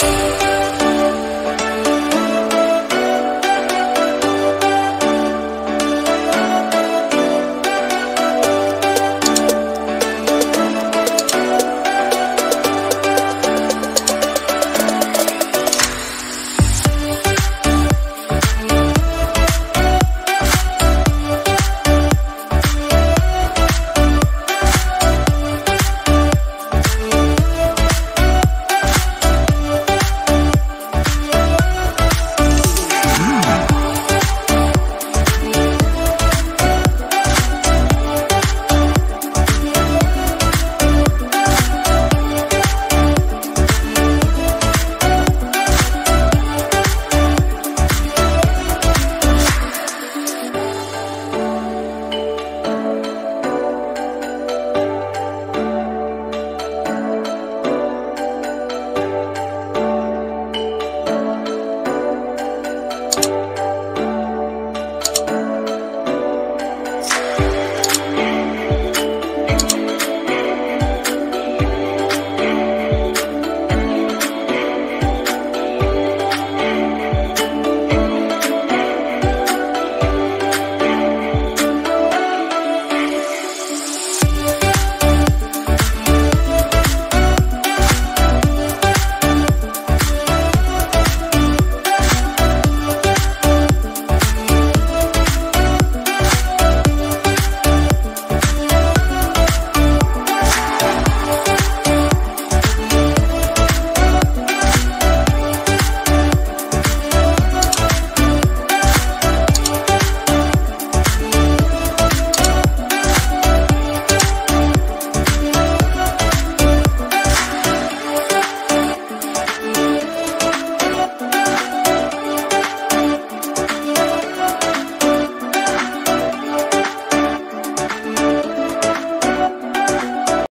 just Música